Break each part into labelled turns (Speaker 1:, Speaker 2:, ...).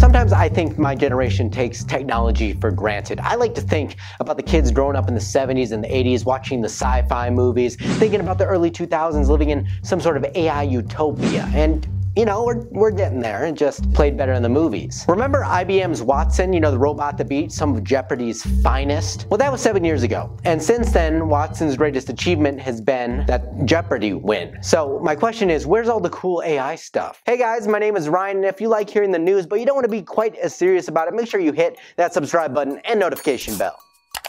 Speaker 1: sometimes I think my generation takes technology for granted. I like to think about the kids growing up in the 70s and the 80s, watching the sci-fi movies, thinking about the early 2000s, living in some sort of AI utopia. And you know, we're, we're getting there and just played better in the movies. Remember IBM's Watson, you know, the robot that beat some of Jeopardy's finest? Well, that was seven years ago. And since then, Watson's greatest achievement has been that Jeopardy win. So my question is, where's all the cool AI stuff? Hey guys, my name is Ryan, and if you like hearing the news, but you don't want to be quite as serious about it, make sure you hit that subscribe button and notification bell.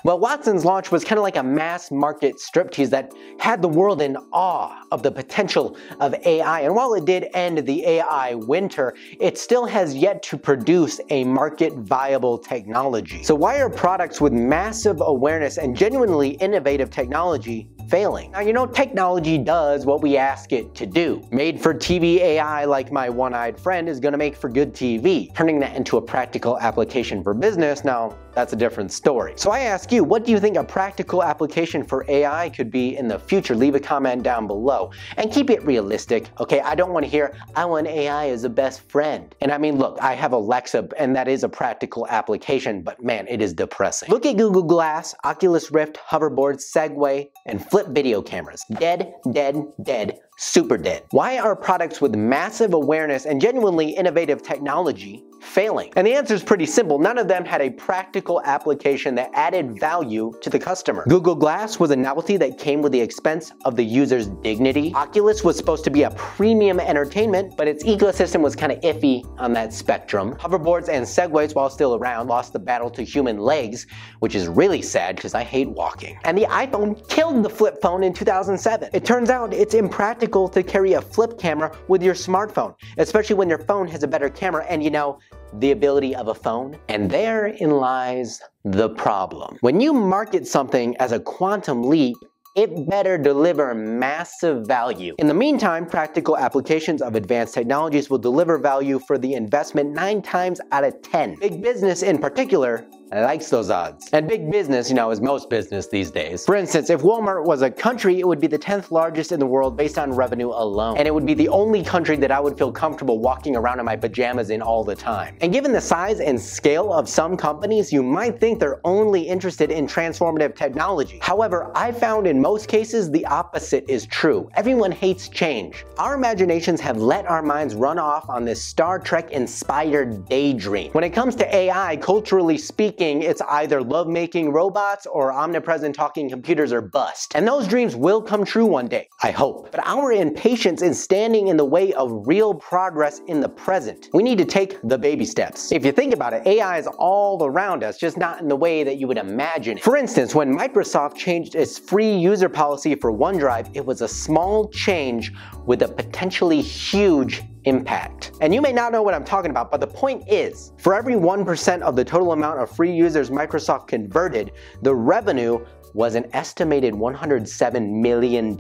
Speaker 1: Well, Watson's launch was kind of like a mass market striptease that had the world in awe of the potential of AI. And while it did end the AI winter, it still has yet to produce a market viable technology. So why are products with massive awareness and genuinely innovative technology failing. Now, you know, technology does what we ask it to do. Made for TV AI like my one-eyed friend is gonna make for good TV. Turning that into a practical application for business, now that's a different story. So I ask you, what do you think a practical application for AI could be in the future? Leave a comment down below and keep it realistic, okay? I don't wanna hear, I want AI as a best friend. And I mean, look, I have Alexa and that is a practical application, but man, it is depressing. Look at Google Glass, Oculus Rift, hoverboards, Segway, and Flip video cameras. Dead, dead, dead, super dead. Why are products with massive awareness and genuinely innovative technology failing? And the answer is pretty simple. None of them had a practical application that added value to the customer. Google Glass was a novelty that came with the expense of the user's dignity. Oculus was supposed to be a premium entertainment, but its ecosystem was kind of iffy on that spectrum. Hoverboards and Segways, while still around, lost the battle to human legs, which is really sad because I hate walking. And the iPhone killed the flip phone in 2007. It turns out it's impractical to carry a flip camera with your smartphone, especially when your phone has a better camera and you know, the ability of a phone. And therein lies the problem. When you market something as a quantum leap, it better deliver massive value. In the meantime, practical applications of advanced technologies will deliver value for the investment 9 times out of 10. Big business in particular likes those odds. And big business, you know, is most business these days. For instance, if Walmart was a country, it would be the 10th largest in the world based on revenue alone. And it would be the only country that I would feel comfortable walking around in my pajamas in all the time. And given the size and scale of some companies, you might think they're only interested in transformative technology. However, I found in most cases the opposite is true. Everyone hates change. Our imaginations have let our minds run off on this Star Trek inspired daydream. When it comes to AI, culturally speaking, thinking it's either love-making robots or omnipresent talking computers or bust. And those dreams will come true one day, I hope. But our impatience is standing in the way of real progress in the present. We need to take the baby steps. If you think about it, AI is all around us, just not in the way that you would imagine it. For instance, when Microsoft changed its free user policy for OneDrive, it was a small change with a potentially huge impact. And you may not know what I'm talking about, but the point is, for every 1% of the total amount of free users Microsoft converted, the revenue was an estimated $107 million.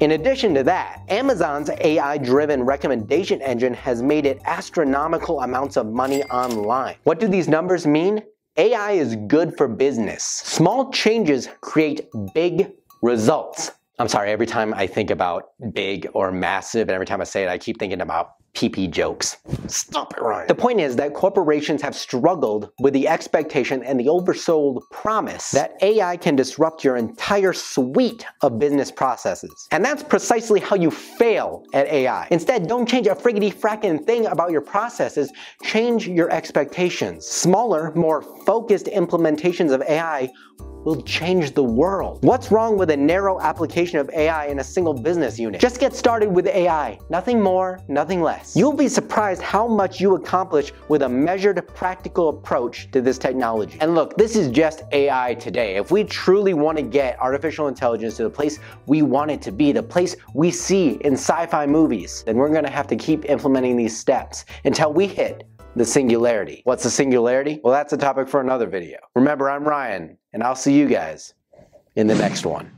Speaker 1: In addition to that, Amazon's AI-driven recommendation engine has made it astronomical amounts of money online. What do these numbers mean? AI is good for business. Small changes create big results. I'm sorry, every time I think about big or massive, and every time I say it, I keep thinking about PP jokes. Stop it, Ryan. The point is that corporations have struggled with the expectation and the oversold promise that AI can disrupt your entire suite of business processes. And that's precisely how you fail at AI. Instead, don't change a friggity frackin' thing about your processes, change your expectations. Smaller, more focused implementations of AI will change the world. What's wrong with a narrow application of AI in a single business unit? Just get started with AI. Nothing more, nothing less. You'll be surprised how much you accomplish with a measured, practical approach to this technology. And look, this is just AI today. If we truly want to get artificial intelligence to the place we want it to be, the place we see in sci-fi movies, then we're gonna have to keep implementing these steps until we hit the singularity. What's the singularity? Well, that's a topic for another video. Remember, I'm Ryan, and I'll see you guys in the next one.